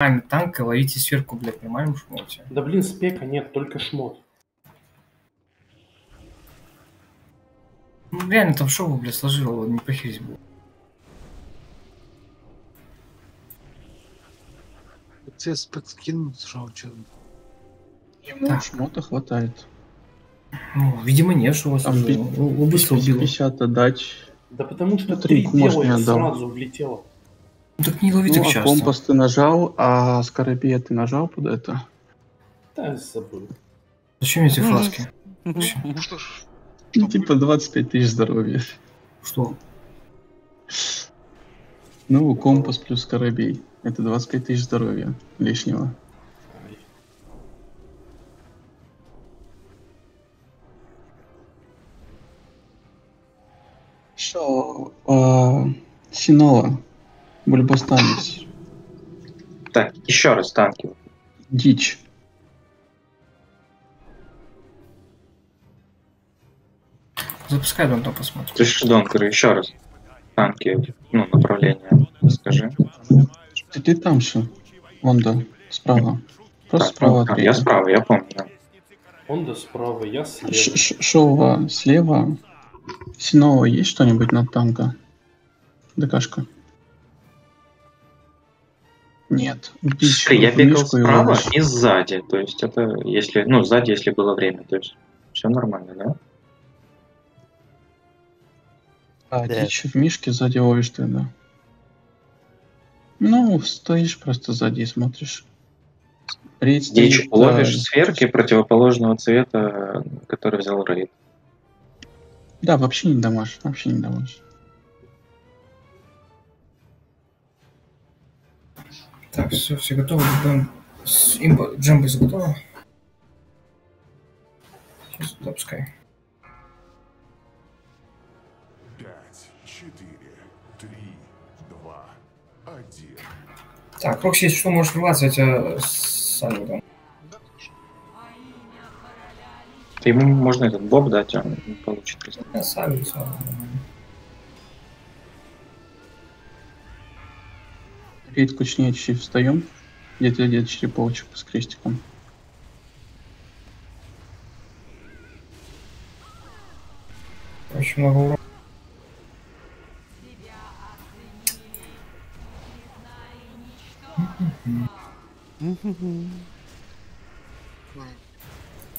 Нормально, танка, ловите сверху, блядь, нормально шмоте. Да блин, спека нет, только шмот. Ну, реально, там шоу, блядь, сложил, вот не похерить было. Тебе спек скинул, сжал, что Ему Так. шмота хватает. Ну, видимо, нет, что у вас Там уже. Вы быстро убил. 50 отдать. Да потому что три отдал. сразу влетело. Ну, так не лови Ну, так а часто. компас ты нажал, а скоробея ты нажал под это. Да, я забыл. Зачем эти фласки? Что ж, Ну, типа 25 тысяч здоровья. Что? Ну, компас плюс скоробей. Это 25 тысяч здоровья лишнего. Ай. Что? А, Синола. Бульбостанис. Так, еще раз танки. Дичь. Запускай дом, там посмотрим. Ты что, Донкер, еще раз. Танки, ну, направление, скажи. Ты, ты там же. Вон да, справа. Просто Так, справа ну, я справа, я помню, да. Он да справа, я слева. Ш- ш- Шоува слева. Синова есть что-нибудь над танка? ДКшка. Нет. Дичь Смотри, я бегал и справа ловишь. и сзади. То есть это, если, ну, сзади, если было время. То есть все нормально, да? А, Да. дичь в мишке сзади ловишь ты, да. Ну, стоишь просто сзади и смотришь. Рейд Дичь стоит, ловишь а, сверки противоположного цвета, который взял рейд. Да, вообще не дамаж, вообще не дамаж. Так, все, все готовы. Будем с имбо... Джембой готово. Сейчас запускай. Пять, четыре, три, два, один. Так, Рокси, если что, можешь врываться, я тебя сами там. Ему можно этот боб дать, он получит. Я сами. Рейд кучнее чуть встаем. Где-то где-то череповочек с крестиком. Очень много урона.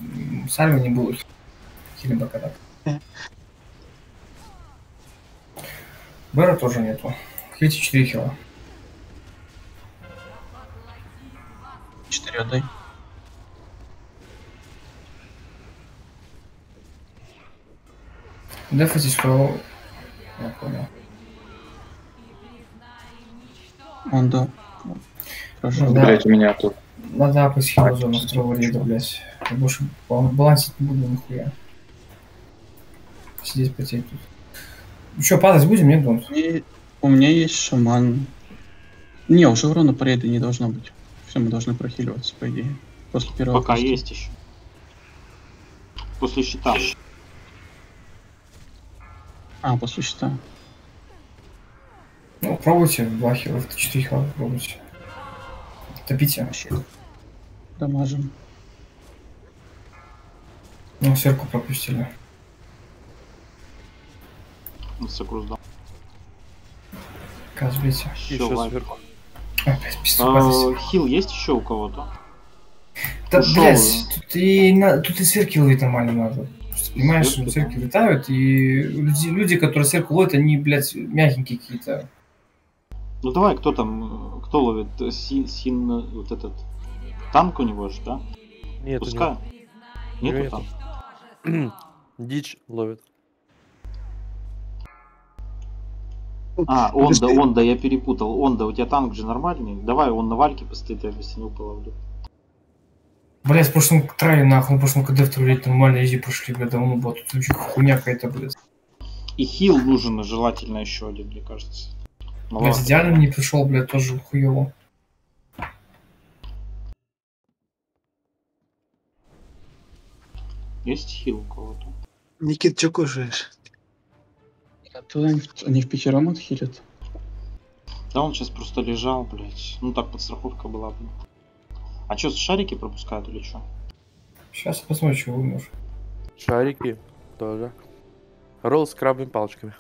М, Сальвы не будет. Хилиба когда. Бэра тоже нету. Хити 4 хила. 4 отдай. Дефайте, что... Я понял. Он да. Хорошо. Да. Блять, у меня тут Надо апать хила зону второго рейда, блядь. Я больше бал- балансить не буду нихуя. Сидеть потеть тут. Ну что, падать будем, нет, Донт? И у меня есть шаман. Не, уже урона по рейду не должно быть. Все, мы должны прохиливаться, по идее. После первого Пока каста. есть еще. После щита. А, после щита. Ну, пробуйте, два хила, 4 хила пробуйте. Топите. Дамажим. Ну, сверху пропустили. Сокрус дал. Каз, бейте. Еще сверху. Опять А. Хил есть еще у кого-то? Да, ушел. блядь, тут и, на, тут и сверхи ловить нормально надо. Просто, Понимаешь, сверхи да. летают, и люди, люди, которые сверху ловят, они, блядь, мягенькие какие-то. Ну давай, кто там, кто ловит? Син, Син, вот этот танк у него же, да? Нету, Пускай. Нету Нету. там. нет. Дичь ловит. А, он да, Подожди. он да, я перепутал. Он да, у тебя танк же нормальный. Давай, он на вальке постоит, я весенил половлю. Блядь, в прошлом трае, нахуй, в прошлом КД второй лет нормально изи прошли, блядь, давно было. Тут вообще хуйня какая-то, блядь. И хил нужен желательно еще один, мне кажется. Блядь, Маловато. идеально не пришел, блядь, тоже хуево. Есть хил у кого-то? Никит, что кушаешь? А то они, в- они в пятером отхилят. Да он сейчас просто лежал, блядь. Ну так подстраховка была, блин. А что, шарики пропускают или что? Сейчас посмотрим, что умер. Шарики тоже. Ролл с крабовыми палочками.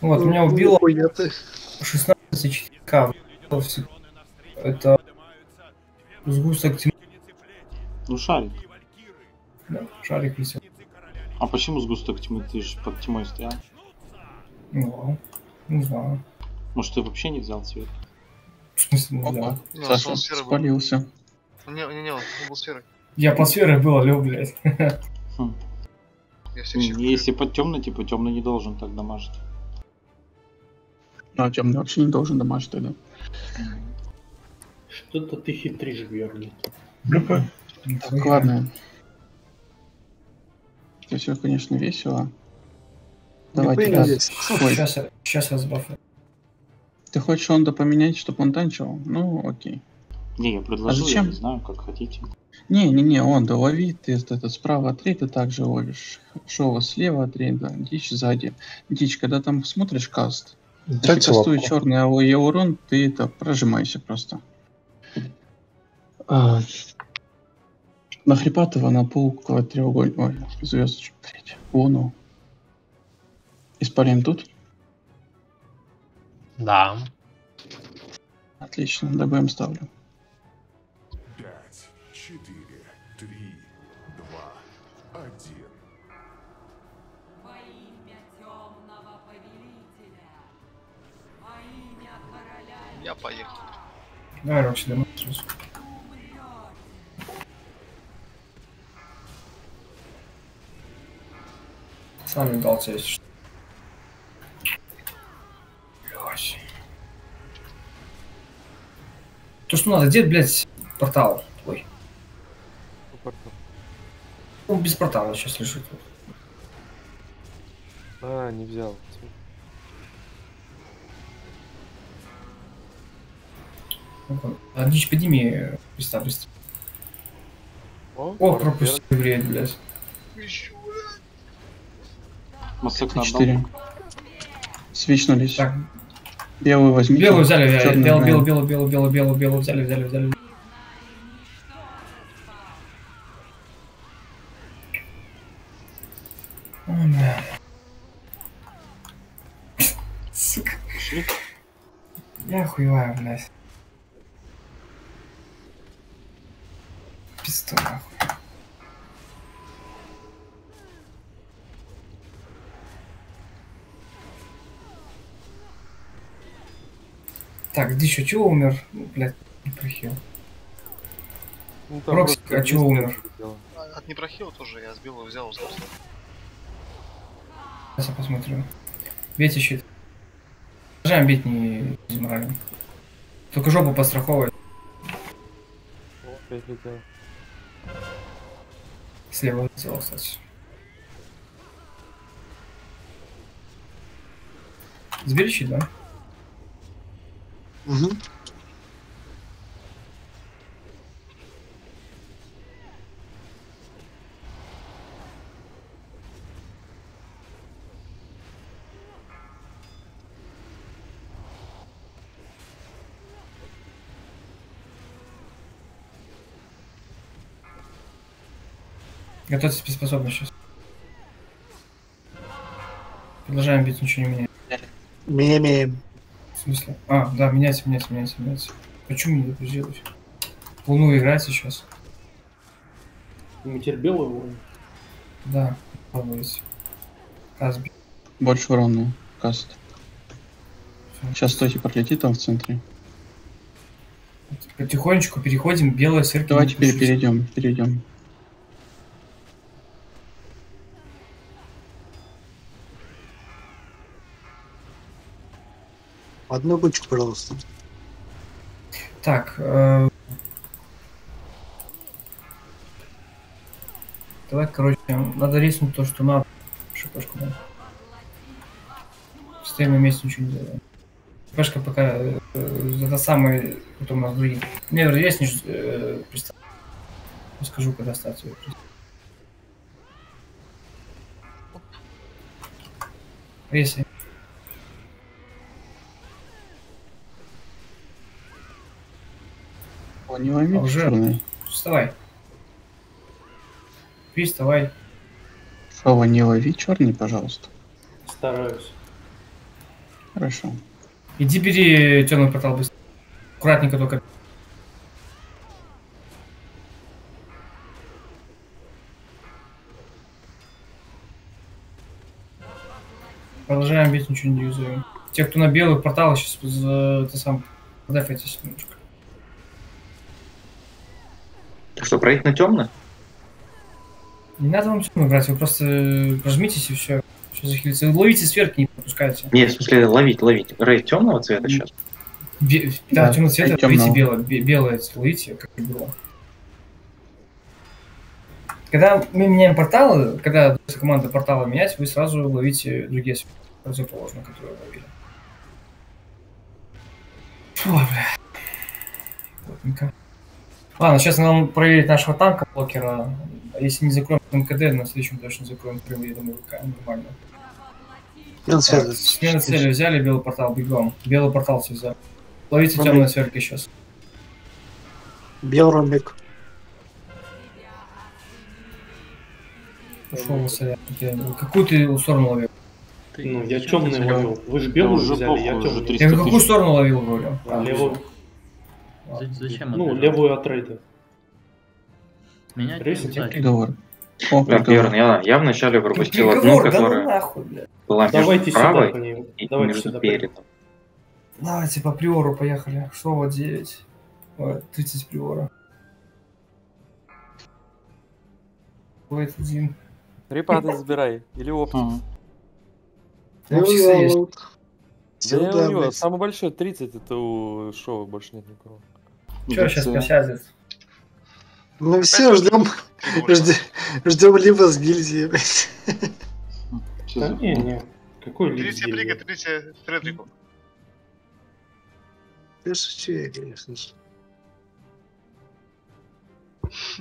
Вот, меня убило Нихуя ты. 16,4к. Это сгусток тьмы. Ну шарик. Да, шарик висел. А почему сгусток тьмы? Ты же под тьмой стоял. Ну, не знаю. Может ты вообще не взял цвет? В смысле, не знаю. Не, Саша был. спалился. Не, не, не, он был сферой. Я под сферой был, алё, блядь. Хм. Если под темный, типа темный не должен так дамажить. Ну, а темный вообще не должен дамажить тогда. Что-то ты хитришь, Берли. Так, ладно. Это все, конечно, весело. Давайте, раз. Сейчас, я- сейчас я сбафаю. ты хочешь Онда поменять, чтобы он танчил? Ну, окей. Не, я предложил, А зачем? я не знаю, как хотите. Не-не-не, Онда, лови, ты этот справа от рейда также ловишь. Шова слева от рейда, дичь сзади. Дичь, когда там смотришь каст, если кастует черный АОЕ урон, ты это прожимайся просто. А, на Хрипатова на пол треугольник, ой, звездочку, блядь, луну. Испарим тут? Да. Отлично, ДБМ ставлю. Пять, четыре, три, два, один. Во имя темного повелителя, во имя короля Я поехал. Давай, Рокси, домой сразу. Сам дал тебе, если что. Блядь. То, что надо, где, блядь, портал твой? Ну, портал. Он без портала сейчас лежит. А, не взял. Ну-ка, А, дичь, подними креста быстро. О, сорок пропусти, блядь, блядь. Массак на 4. Свичнулись. Так, Белую возьмите. белую взяли, белую, знаем. белую, белую, белую, белую, белую, взяли, взяли, взяли. Ой, бля. Сука. Я охуеваю, блядь. Пизду нахуй. Так, где еще чего умер? Ну, Блядь, не прохил. Ну, просто а чего умер? А, От непрохила тоже я сбил, взял, взял. Сейчас я посмотрю. Бейте щит. Продолжаем бить не изморально. Только жопу подстраховывай. О, опять летел. Слева сделал, кстати. Сбери щит, да? Угу. Готовьте спецспособность сейчас. Продолжаем бить, ничего не меняет. Меем. В смысле? А, да, меняется, меняется, меняется, меняется. Почему не допустилось? Луну играть сейчас. Мы теперь белый воин. Да, пробуйте. Казби. Больше урона. Каст. Сейчас стойте пролетит там в центре. Потихонечку переходим, белая сырки. Давайте пере- перейдем, перейдем. Одну бычку, пожалуйста. Так, э, давай, короче, надо резнуть то, что надо. Шипашку надо. Стоим на месте, ничего не делаем. Шипашка пока э, э, это самый, кто у нас другие. Не, резнешь, э, пристав. Скажу, когда стать ее. Если. О, не лови А уже- черный. Вставай. Пи, вставай. Шова, не лови черный, пожалуйста. Стараюсь. Хорошо. Иди бери темный портал быстро. Аккуратненько только. Продолжаем бить, ничего не юзаем. Те, кто на белый портал, сейчас за... ты сам подефайтесь немножко. Что, проект на темно? Не надо вам темный брать, вы просто прожмитесь и все. Все захилится. Вы ловите сверху, не пропускайте. Нет, в смысле, ловить, ловить. Рейд темного цвета сейчас? Бе- да, Да, темный цвет, и ловите белое. Бе- Белое ловите, как и было. Когда мы меняем порталы, когда команда портала менять, вы сразу ловите другие св- противоположные, которые ловили. Фу, бля. Плотненько. Ладно, сейчас нам проверить нашего танка, блокера. А Если не закроем МКД, на следующем точно закроем крылы, я думаю, нормально. Смена цели взяли, белый портал, бегом. Белый портал все взяли. Ловите темные сверки сейчас. Белый ромбик. Ушел. Я- Какую ты сторону ловил? Ну, я темный ловил. Вы же белую уже взяли, я темный. 300 Я в какую сторону ловил, говорю? А, левую. Зачем Ну, левую от рейда. Нельзя. Приговор. О, Да. Бьерн, я, я вначале пропустил одну, Приговор, да ну которая нахуй, блядь. была между Давайте сюда правой по ней. и Давайте между сюда. передом. Давайте по приору поехали. Что вот 9? Ой, 30 приора. Будет один. Репаты забирай. Или оптик. Ага. Оптикса есть. Да Сюда, у него самый большой 30, это у Шоу больше нет никого. Че сейчас Да. посядет? Мы все ждем, ждем, либо с гильдии, Да не, не. Какой Третья плига, третья Фредрику. Я шучу, я, конечно же.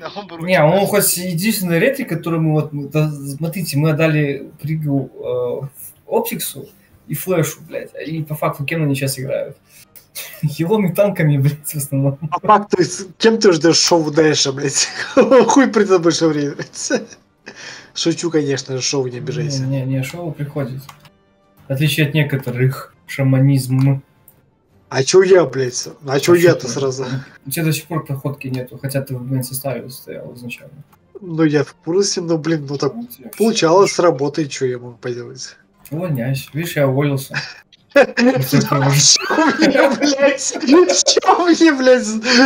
А он Не, он хоть единственный ретри, который мы вот... мы- да, смотрите, мы отдали пригу э, Оптиксу и Флэшу, блядь. И по факту кем они сейчас играют? Хилом и танками, блядь, в основном. А то есть, кем ты ждешь шоу дальше, блядь? Хуй придет больше времени, блядь. Шучу, конечно, шоу, не обижайся. Не, не, не, шоу приходит. В отличие от некоторых, шаманизм. А чё я, блядь? А чё А я-то ты? сразу? У тебя до сих пор проходки нету, хотя ты в блин составе стоял изначально. Ну, я в курсе, но, блин, ну так я получалось с работой, что я могу поделать? Увольняюсь. Видишь, я уволился. Чё мне, блядь? Чё мне, блядь,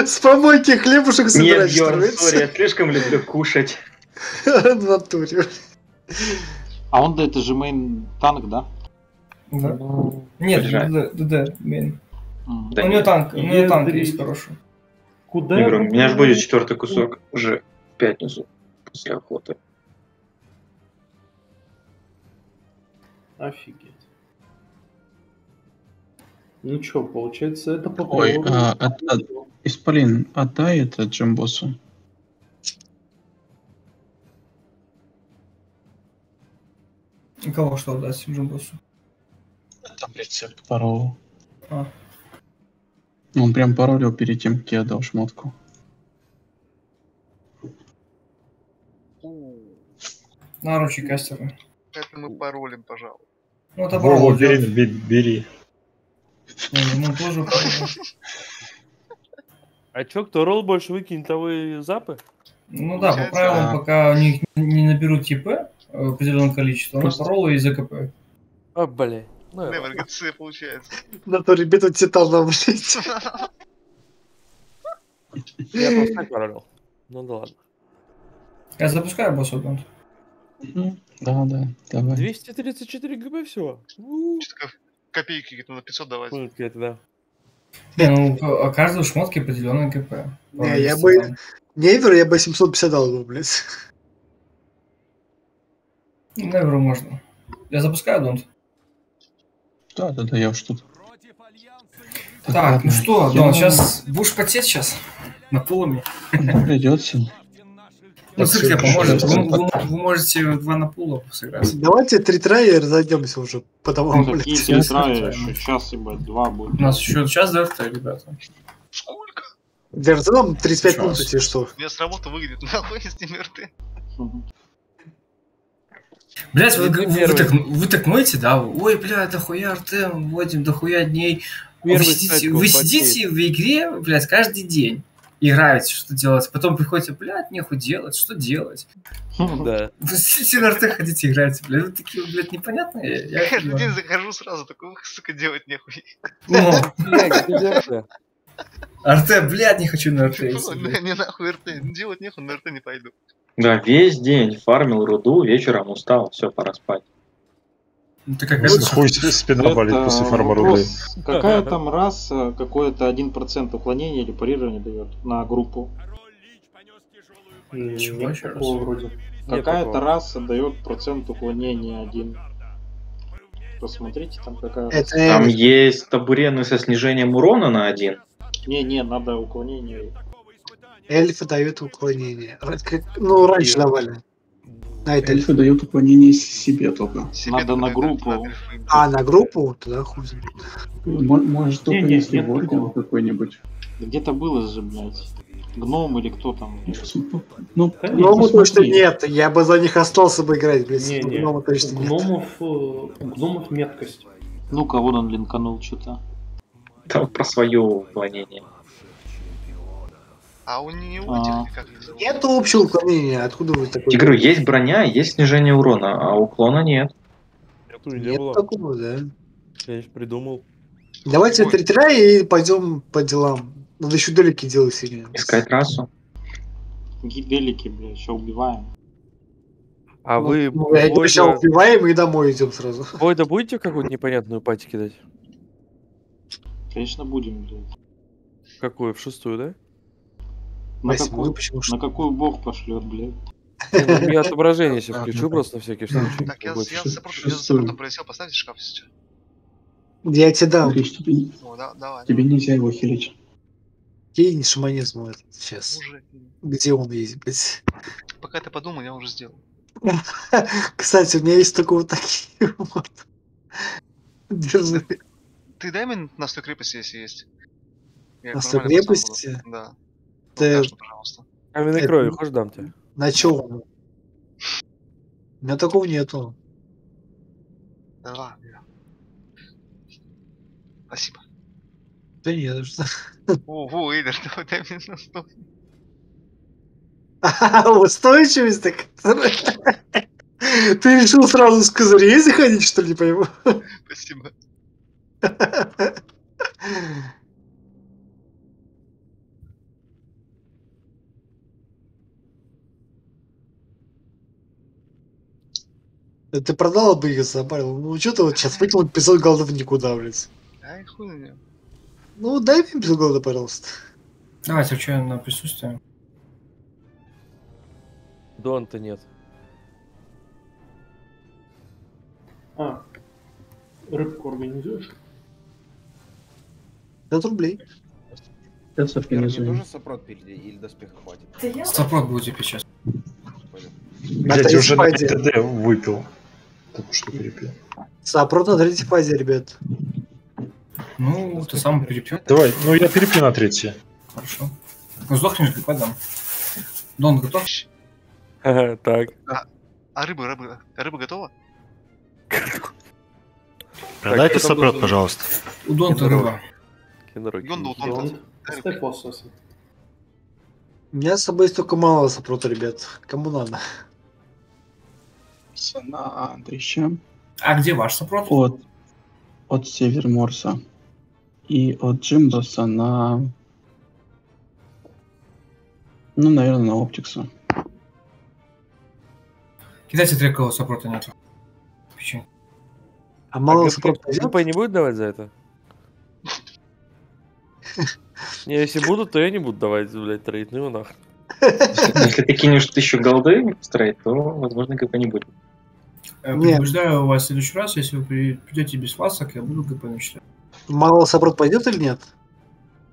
с- помойки хлебушек Нет, собирать, что Бьерн, ли? сори, я слишком люблю кушать. В натуре. А он, да, это же мейн танк, да? Да? Нет, ДД, блин. М. Да У него нет. танк, у него танк есть хороший. Куда говорю, у меня же будет четвертый кусок уже в пятницу после охоты. Офигеть. Ну чё, получается, это по Ой, а, от- от- Исполин, отдай это Джамбосу. И кого что дать Джумбусу? Там рецепт парола. А. Он прям паролил перед тем, как я отдал шмотку. Наручи кастеры. Это мы паролим, пожалуй. Ну, это пароль. бери, бери. Ему тоже. А чё, кто ролл больше выкинет, того и запы? Ну да, по правилам, да. пока у них не наберут ТП э, определенное количество, на Просто- паролы и ЗКП. А, бля. Ну, ГЦ получается. На то ребята титана, блядь. я просто так паролил. Ну да ладно. Я запускаю босс. Да, да, давай. 234 ГБ всего. У, Что-то копейки где-то на 500 давать. ну, это да. Не, ну у каждой шмотки определенный КП. Не, я бы- Невер я бы 750 дал бы, блядь. Неверу можно. Я запускаю донт. Да, да, да, я уж тут. Так, ну ладно. что, Дон, сейчас будешь потеть сейчас? На пулами? Ну, придется. Ну, тебе поможет. Вы, вы- вы можете два на пулов сыграть. Давайте три трая разойдемся уже по домам, Ну, Какие блядь. три Сейчас трая еще? Час, ебать, два будет. У нас еще час до РТ, ребята. Сколько? Для РТ там 35 Чё? минут, если что. Я с работы выйдет, нахуй с ними рты. Блять, вы, Не вы- вы так, вы так ноете, да? Ой, бля, дохуя Артем, вводим дохуя дней. Вы Первый сидите, вы сидите в игре, блядь, каждый день. Играете, что делать. Потом приходите, блядь, нехуй делать, что делать? Да. Вы сидите на РТ, хотите играть, блядь, вы такие, блядь, непонятные. Я Каждый день захожу сразу, такой, сука, делать нехуй. Ну? РТ, блядь, не хочу на РТ. Не нахуй РТ, делать нехуй, на РТ не пойду. Да, весь день фармил руду, вечером устал, все, пора спать. Ну, ты как Если это- хуй спина болит Это после фарма какая там раса, какое-то 1% уклонения или парирования дает на группу? Чего Нет еще раз? вроде. Какая-то раса дает процент уклонения один. Посмотрите, там какая раса. Это Там есть табурены со снижением урона на один. Не-не, надо уклонение. эльфы дают уклонение. Как- Ну, раньше давали. На это Эльфы дают уклонение себе только. Себе Надо на группу. на. А, на группу? Тогда хуй знает. Мо- Может, только Не-не, если такого. какой-нибудь. Где-то было же, блядь. Гном или кто там. Ну, нет, Гному точно нет. Я бы за них остался бы играть, блядь. Не-не, Гнома у точно нет. гномов, э, у гномов меткость. Ну-ка, вот он линканул что-то. Там про свое уклонение. А у не у А. их? Нет общего уклонения. Откуда вы такой? Я говорю, есть броня, есть снижение урона, а уклона нет. Тут не Нет было. такого, да. Я лишь придумал. Давайте Ой. территория и пойдем по делам. Надо еще далеки делать сегодня. Искать расу. Гиделики, блядь, еще убиваем. А вы Ну, не сначала Бойда- убиваем и домой идем сразу. Бойда будете какую-то непонятную пати кидать? Конечно, будем, блядь. Какую? В шестую, да? На Восьмую, какую, почему на какую бог пошлет, блядь? Не, мне отображение себе включу просто на всякий случай. Так, я, я я саппортом пролетел, поставьте шкаф сейчас. Я тебе дам. Смотри, тебе, нельзя его хилить. Кинь шаманизм этот сейчас. Уже. Где он есть, блядь? Пока ты подумал, я уже сделал. Кстати, у меня есть только вот такие вот. Держи. Ты дай мне настой крепости, если есть. Я нормально пацан крепости? буду. Да. Ты Покажешь, пожалуйста. Каменной Это- крови, хочешь дам тебе? на он? У меня такого нету. Да ладно. Спасибо. Да нет, что. О, во, Эйдер, давай дай мне настой. Устойчивость так. Ты решил сразу с козырей заходить, что ли, не пойму? Спасибо. Ты продал бы их, забарил. Ну что ты вот сейчас выкинул 500 голдов никуда, блядь. Ай, хуй на неё. Ну дай мне 500 голда, пожалуйста. Давайте, что на присутствие. Дон-то нет. А, рыбку организуешь? 500 рублей. Сейчас организуем. тоже сопрот впереди или доспех хватит? Саппорт будет сейчас. Блять, уже на фазе. ТД выпил. Только что перепил. Сопрот на третьей фазе, ребят. Ну, ты сам перепьешь. Давай, ну я перепью на третье. Хорошо. Ну, сдохнешь, как подам. Дон готов? Так. А рыба, рыба, рыба готова? Продайте сопрот, пожалуйста. У Донта рыба. У меня с собой столько мало сопрота, ребят. Кому надо? На Андрища. А где ваш саппорт? От, от Северморса. И от Джимбаса на... Ну, наверное, на Оптикса. Кидайте трек, кого саппорта нету. Печень. А мало А сопрота не будет давать за это? Не, если будут, то я не буду давать, блядь, трейд, ну его нахуй. Если ты кинешь тысячу голды в стрейт, то, возможно, ГП не будет. Э, Нет. Предупреждаю вас в следующий раз, если вы при- придете без фасок, я буду ГП начислять. Мало сопрот пойдет или нет?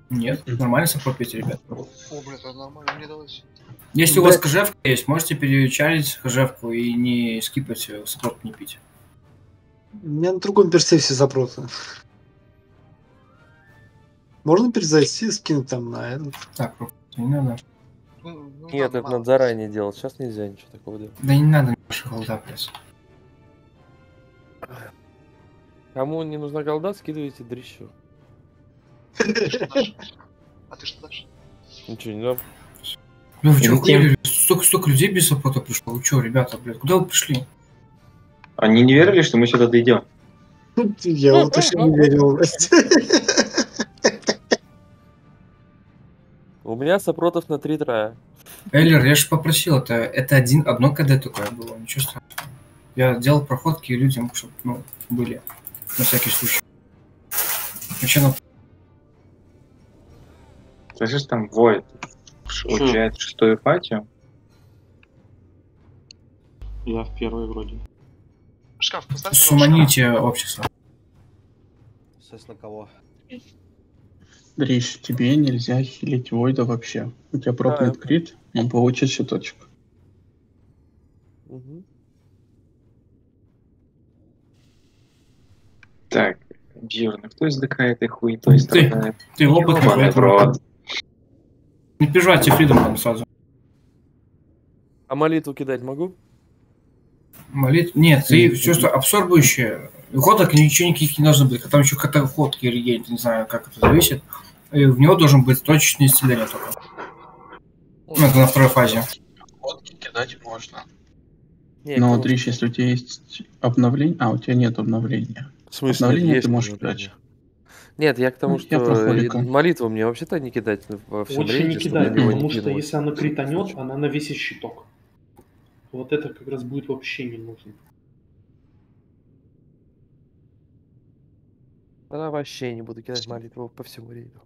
Нет, нормальный саппорт пейте, ребят. О, блин, это нормально, мне далось. Если у вас Да. кожевка есть, можете перечалить кожевку и не скипать э, саппорт не пить. У меня на другом персе все сопроты. Можно перезайти, скинуть там на этот. Так, не надо. Ну, ну, Нет, это надо заранее делать. Сейчас нельзя ничего такого делать. Да не надо больше голда, пресс. Кому не нужна голда, скидывайте дрищу. А ты что дашь? Ничего не дам. Бля, вы чё, Ну, охуели? Столько, столько людей без саппорта пришло. Вы чё, ребята, блядь, куда вы пришли? Они не верили, что мы сюда дойдем. Я вот точно не верил. У меня сопротов на три трая. Эйлер, я же попросил, это, это один, одно КД такое было, ничего страшного. Я делал проходки людям, чтобы, ну, были, на всякий случай. Ну, чё, ну, Слышишь, там воет. В шестую патию. Я в первой вроде. Шкаф, поставь. суманите общество. На кого? Дрищ, тебе нельзя хилить Войда вообще. У тебя пропнет крит, он получит щиточек. Мгм. Так, Бьерн, кто из ДК этой хуетой Ты, страдает? ты Ёбаный в рот. Не переживайте, Фридом там сразу. А молитву кидать могу? Молит? Нет, ты все, что абсорбующее. Ходок ничего никаких не должно быть. А там еще катаходки или регень, не знаю, как это зависит. И в него должен быть точечное исцеление только. Ну, это на второй фазе. Фотки кидать можно. Не, Но, конечно. Дрищ, если у тебя есть обновление... А, у тебя нет обновления. В смысле, Обновление есть ты можешь кидать. Нет, я к тому, Ну, что я молитву мне вообще-то не кидать во всем Лучше не рейде, чтобы кидать, него не потому что если она кританет, она навесит щиток. Вот это как раз будет вообще не нужно. Тогда вообще не буду кидать молитву по всему рейду.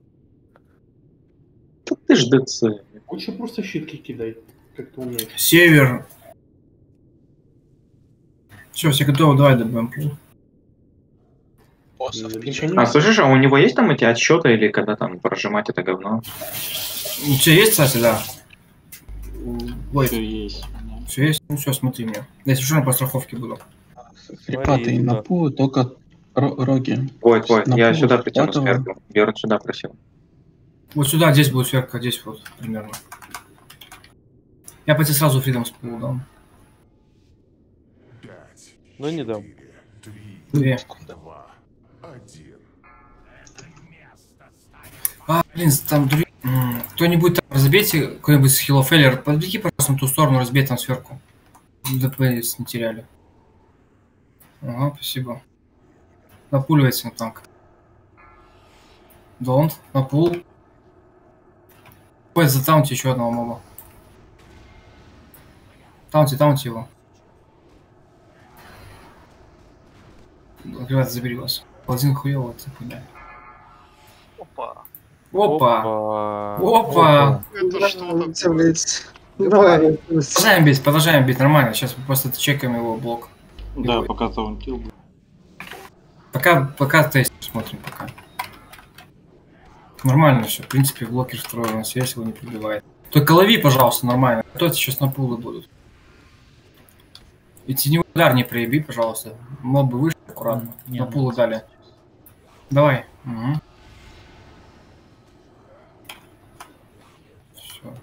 Да ты ж ДЦ. Лучше просто щитки кидай, как ты умеешь. Север. Все, все готовы, давай добавим пул. А слышишь, а у него есть там эти отсчеты или когда там прожимать это говно? У тебя есть, кстати, да? Ой, Все есть. все есть? Ну все, смотри мне. Если что, на страховке буду. Хрипатый на пул, только ро- роги. Войт, На я сюда притяну сверху. Бьерн сюда просил. Вот сюда, здесь будет сверка, здесь вот, примерно. Я пойти сразу фридом с пулу дам. Ну не дам. Две. Один. А, блин, там М, Кто-нибудь там разбейте, какой-нибудь с хилов Эллер, подбеги, пожалуйста, на ту сторону, разбей там сверху. ДПС не теряли. Ага, спасибо. Напуливайте на танк. Донт, на пул. Ой, затаунти еще одного моба. Таунти, таунти его. Ребята, забери вас. Паладин хуёво, это хуйня. Опа. Опа! Опа! Это что блядь. Давай. Продолжаем бить, продолжаем бить, нормально. Сейчас мы просто чекаем его блок. Да, пока таунтил. Пока, пока тест смотрим пока. Нормально все. В принципе, блокер второй у нас есть, его не пробивает. Только лови, пожалуйста, нормально. А то сейчас на пулы будут. И теневой удар не проеби, пожалуйста. Мобы выше, аккуратно. Не, на ну, пулы дали. Давай. Угу. Все.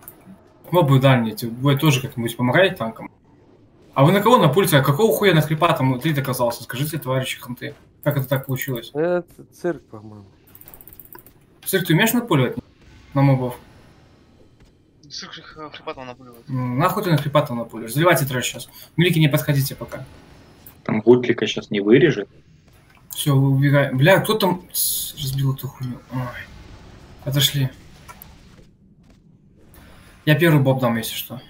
Дальние. те- Вы тоже как-нибудь помогаете танкам? А вы на кого на пульте? А какого хуя на хрипа там ты оказался? Скажите, товарищи ханты. Как это так получилось? Это цирк, по-моему. Цирк, ты умеешь напуливать на мобов? С хрипатом напуливает. Нахуй ты на хрипатом напулишь? Заливайте трэш сейчас. Милики, не подходите пока. Там Гудлика сейчас не вырежет. Все, убегаем. Бля, кто там разбил эту хуйню? Ой. Отошли. Я первый боб дам, если что.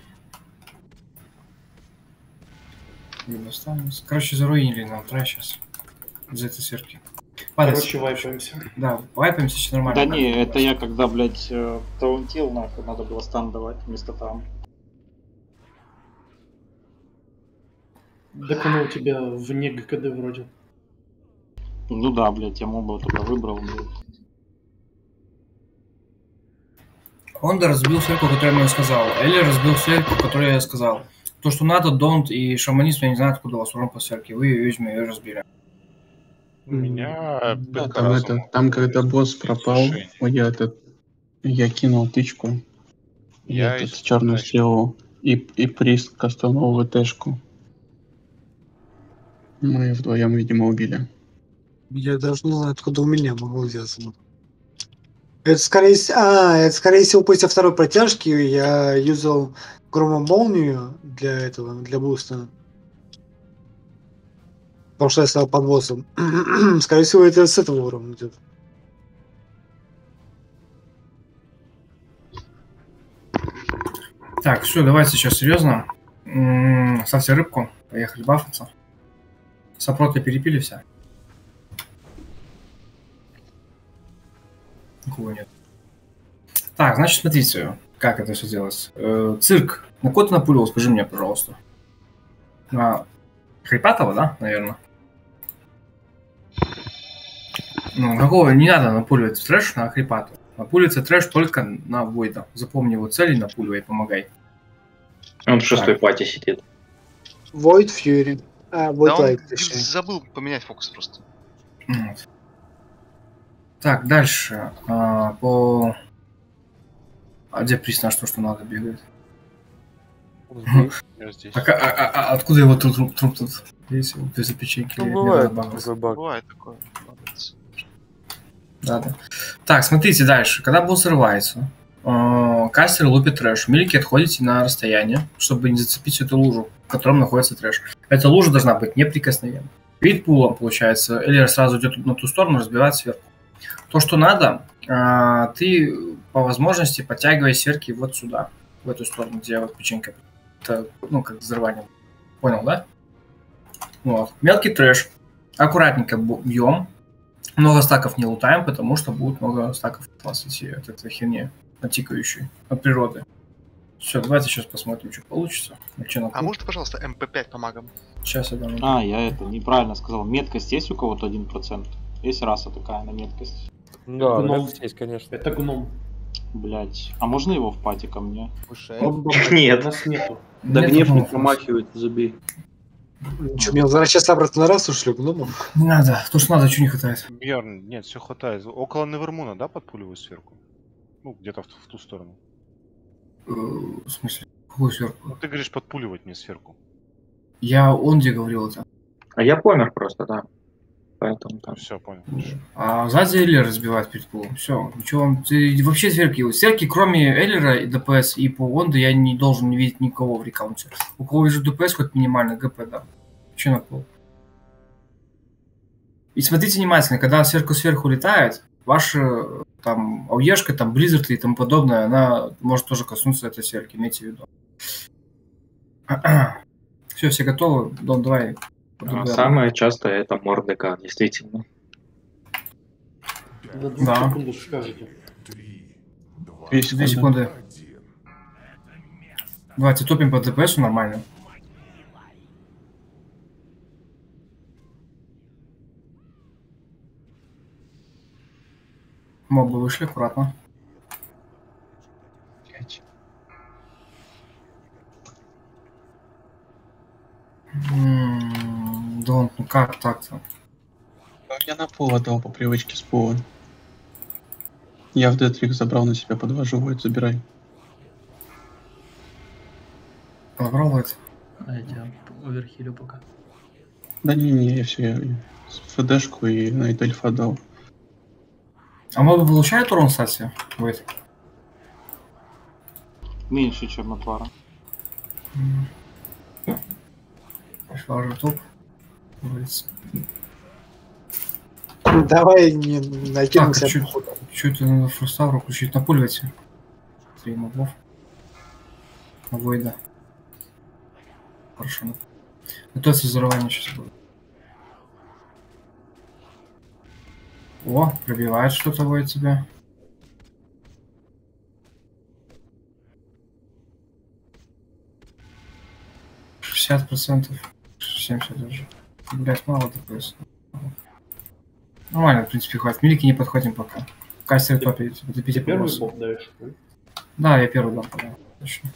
Либо останемся. Короче, заруинили нам трэш сейчас. За этой сверки. Падать. Короче, вайпаемся. Да, вайпаемся сейчас нормально. Да не, это я когда, блядь, э, таунтил, нахуй, надо было стан давать вместо там. Так оно у тебя вне ГКД вроде. Ну да, блядь, я моба только выбрал, блядь. Хонда разбил сверку, которую я ему сказал. Элли разбил сверку, которую я сказал. То, что надо, Донт и Шаманизм, я не знаю, откуда у вас урон по сверке. Вы ее возьмете, ее разберем. У меня Да, там, это, там когда босс пропал, я этот, я кинул тычку, Я этот, из- черную сделал, и, и прист кастанул ВТшку. Мы вдвоем, видимо, убили. Я даже не знаю, откуда у меня могло взяться. Это скорее. А, это скорее всего после второй протяжки я юзал громомолнию для этого, для буста. Потому что я стал под боссом. скорее всего, это с этого уровня идет. Так, все, давайте сейчас серьезно. М, Ставьте рыбку. Поехали бафаться. Сопроты перепили все. Никого нет. Так, значит, смотрите, как это все делается. Э, цирк. На кого ты напулил, скажи мне, пожалуйста. На Хрипатова, да, наверное? Ну, какого не надо напуливать трэш на Хрипатова. Напуливается трэш только на Войда. Запомни его напуливай и помогай. Он в шестой пати сидит. Void Fury. А, Void Да он г- точнее. забыл поменять фокус просто. Вот. Так, дальше. А, по... А где приз на что, что надо бегает? Здесь. Так, а, а- а откуда его труп, труп, труп тут? Есть без печеньки? Ну, или бывает. Бывает такое. Да, да. Так, смотрите дальше. Когда босс срывается, э, кастер лупит трэш. Милики отходите на расстояние, чтобы не зацепить эту лужу, в котором находится трэш. Эта лужа должна быть неприкосновенна. Перед пулом, получается, Эллер сразу идет на ту сторону, разбивает сверху. То, что надо, э, ты по возможности подтягивай сверки вот сюда, в эту сторону, где вот печенька. Это, ну, как взрывание. Понял, да? Вот. Мелкий трэш. Аккуратненько бьем, много стаков не лутаем, потому что будет много стаков от вас идти от этой херни, натикающей, от природы. Все, давайте сейчас посмотрим, что получится. Вообще на А может, пожалуйста, МП5 по магам? Сейчас я дам. А, я это неправильно сказал. Меткость есть у кого-то 1%? Есть раса такая на меткость? Да, Гном. есть, конечно. Это гном. Блять. А можно его в party ко мне? Нет. нас нету. Да гнев не промахивает, забей. Что, мне возвращаться обратно на расу, что ли, гному? Не надо, то, что надо, что не хватает. Бьерн, нет, все хватает. Около Невермуна, да, подпуливаю сверху? Ну, где-то в, в ту сторону. Э, В смысле, какую сверху? Ну, ты говоришь подпуливать мне сверху. Я он где говорил это. А я помер просто, да. Поэтому там. Все, понял. А сзади Эллер разбивает перед пулом. Все, ничего вам. Ты вообще сверки. Сверки, кроме Эллера и ДПС и по Вонду, я не должен не видеть никого в рекаунте. У кого вижу ДПС, хоть минимально ГП, да. Че на пол? И смотрите внимательно, когда сверху сверху летает, ваша там ауешка, там Blizzard и тому подобное, она может тоже коснуться этой сверки, имейте в виду. Все, все готовы? Дон, давай. А самое частое это Мордека, действительно. Да. секунды скажете. Две секунды. Давайте топим по ДПС нормально. Мобы вышли аккуратно. М, Дон, ну как так-то? Я на пол отдал по привычке с пола. Я в Детрик забрал на себя, подвожу, вот, забирай. Попробует. А я тебя оверхилю пока. Да не-не, я все, я с ФДшку и Найт Эльфа отдал. А мобы получают урон, кстати? Будет. Меньше, чем от вара. Пошла уже топ. Говорится. Давай не накинемся. что это надо фруставру включить? Напуливайте. Три мобов. Войда. Хорошо. Готовится взрывание сейчас будет. О, пробивает что-то Войд тебя. Шестьдесят процентов. Семьдесят даже. Блять, мало такое. Нормально, в принципе, хватит. Милики не подходим пока. Кастер топи, типа, до пяти Первый бомб даешь, Да, я первый дам, да. Точно.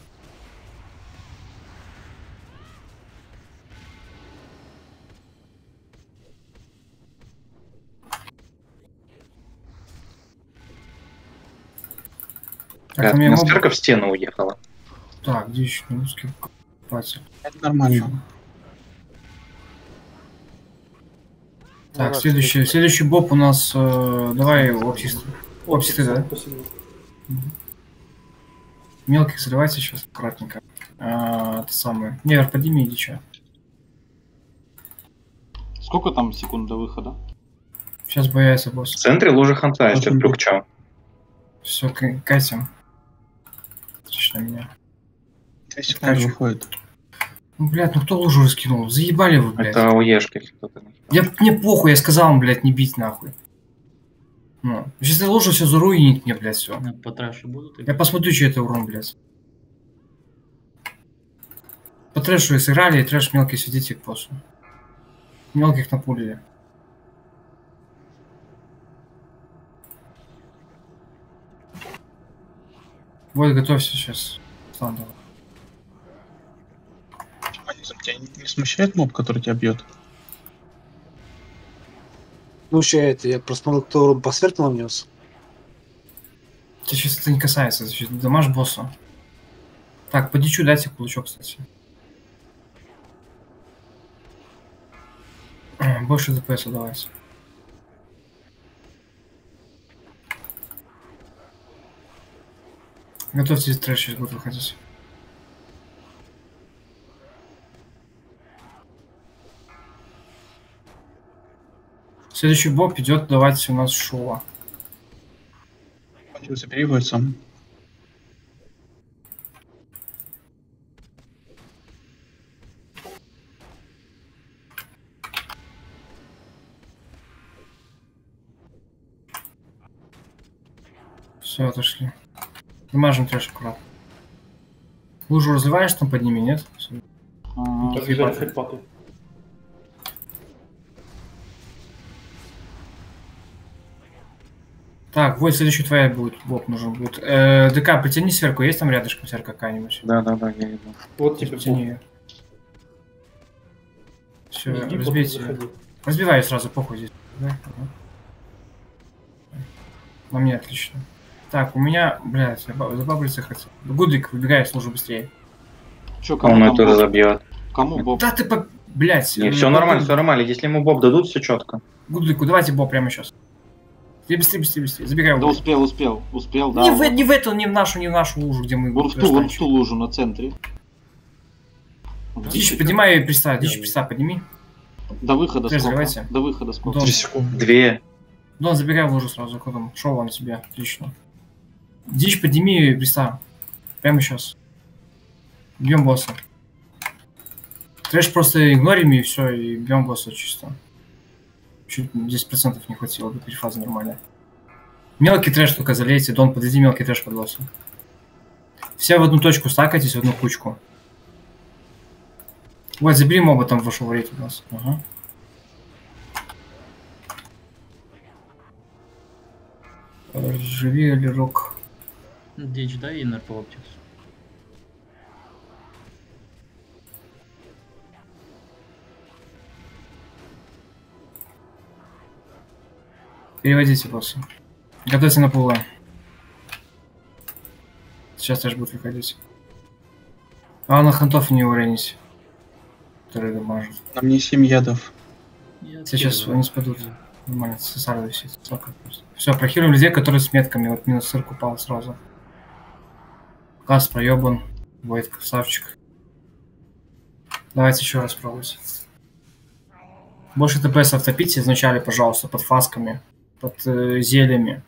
Так, э, а, Насколько моб... в стену уехала? Так, где еще минуски? Это нормально. Так, следующий, следующий боб у нас, э, давай, опсисты. Опсисты, да? Спасибо. Мелких заливайте сейчас аккуратненько. А, это самое. Невер, подними, иди чё. Сколько там секунд до выхода? Сейчас бояется В босс. центре лужа ханта, если вдруг чё. Все, катим. Точно меня. Качу. выходит. Ну, блядь, ну кто лужу раскинул? Заебали вы, блядь. Это ОЕшка, если кто-то. Я, мне похуй, я сказал вам, блядь, не бить нахуй. Ну, сейчас я лужу все заруинит мне, блядь, все. По трэшу будут? Я посмотрю, что это урон, блядь. По трэшу и сыграли, и трэш мелкий сидите к боссу. Мелких напулили. Вот, готовься сейчас. Стандово. Анизм, тебя не не смущает моб, который тебя бьет? Ну, еще это, я просто смотрел, кто урон по смерти нанес. Тебя сейчас это не касается, сейчас дамаж босса. Так, по дичу дайте кулачок, кстати. Больше ДПС давайте. Готовьтесь, трэш сейчас будет выходить. Следующий боб идет давать у нас забери его сам. Все, отошли. Дамажим трэш аккуратно. Лужу разливаешь там под ними, нет? Хипаты. взять хитпаты. Так, вот следующий твоя будет, боб нужен будет. Э, ДК, притяни сверху, есть там рядышком сверху какая-нибудь? Да, да, да, я видел. Вот тебе Притяни ее. Все, Иди, разбейте. заходи. Разбивай её сразу, похуй здесь. Да? Ага. На мне отлично. Так, у меня, блядь, заба- забабриться хотел. Гудвик, выбегай, служу быстрее. Че, Он кому там тоже боб? забьет. Кому боб? Да ты по... Блядь. Не, э, все Боб- нормально, все нормально. Если ему боб дадут, все четко. Гудвику, давайте боб прямо сейчас. Быстрее, быстрее, быстрее, быстрее. Забегай в Да успел, успел, успел, да. не, в, не в эту, не в нашу, не в нашу лужу, где мы... Вон в ту, вон в ту лужу на центре. Дичь, поднимай и приставь, дичь, приставь, подними. До выхода Теперь сколько? заливайте. До выхода сколько? Дон, Две. Дон, забегай в лужу сразу, потом. Шоу на тебе, отлично. Дичь, подними и приставь. Прямо сейчас. Бьем босса. Трэш просто игнорим и все, и бьем босса чисто. Чуть 10% не хватило до перефазы нормально. Мелкий трэш только залейте. Дон, подойди мелкий трэш под босса. Все в одну точку стакайтесь, в одну кучку. Вот, забери моба, там вошел рейд у нас. Ага. Или рок. Дичь, да, иннер по Переводите босса. Готовьте на пула. Сейчас тоже будет выходить. А на хантов не уронить. Которые дамажат. На мне 7 ядов. Сейчас они спадут. Нормально, сосар висит. Все, прохируем людей, которые с метками. Вот минус сырк упал сразу. Кас проебан. Войт красавчик. Давайте еще раз пробуйте. Больше ТПС топите вначале, пожалуйста, под фасками, под э, зельями.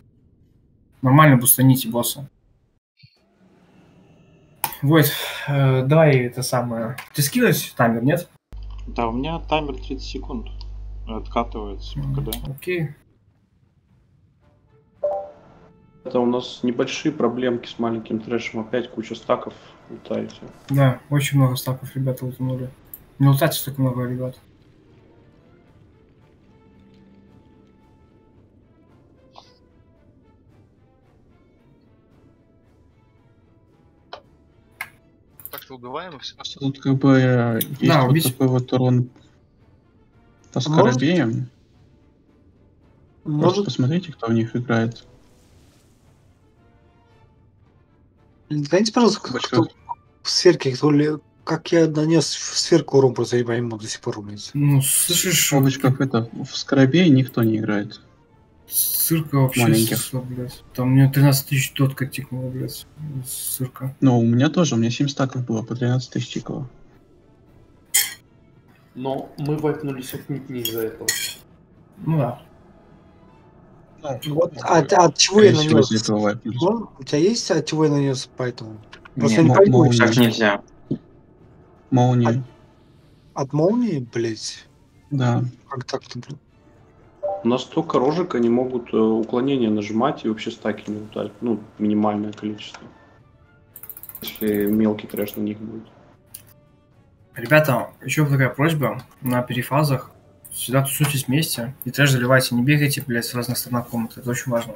Нормально бустаните босса. Войт, э, давай это самое. Ты скинуть таймер, нет? Да, у меня таймер 30 секунд. Откатывается пока, да. Окей. Это у нас небольшие проблемки с маленьким трэшем. Опять куча стаков лутаете. Да, очень много стаков ребята утонули. Не лутайте столько много ребят. количество убиваемых все. А тут как бы э, есть да, вот убить... такой вот урон по скоробеям. Может... Может... посмотрите, кто в них играет. Дайте, пожалуйста, кто, кто в сферке, кто ли, как я нанес в сверку урон, просто я не пойму до сих пор, блядь. Ну, слышишь... Обычно как это, в скоробее никто не играет. Сырка вообще, Маленьких. ссо, блядь. Там у меня 13 тысяч дотка тикнула, блядь. Сырка. Ну, у меня тоже, у меня 7 стаков было, по 13 тысяч тикало. Но мы вайпнулись отнюдь не из-за этого. Ну да. Вот от, от чего я нанес? У тебя есть от чего я нанес, поэтому? Просто не мо- пойму. молния. Так нельзя. Молния. От молнии, блядь? Да. Как так-то, блин? Настолько рожек они могут э, уклонение нажимать и вообще стаки не лутать. Ну, минимальное количество. Если мелкий трэш на них будет. Ребята, еще такая просьба. На перефазах всегда тусуйтесь вместе и трэш заливайте. Не бегайте, блядь, с разных сторон комнаты. Это очень важно.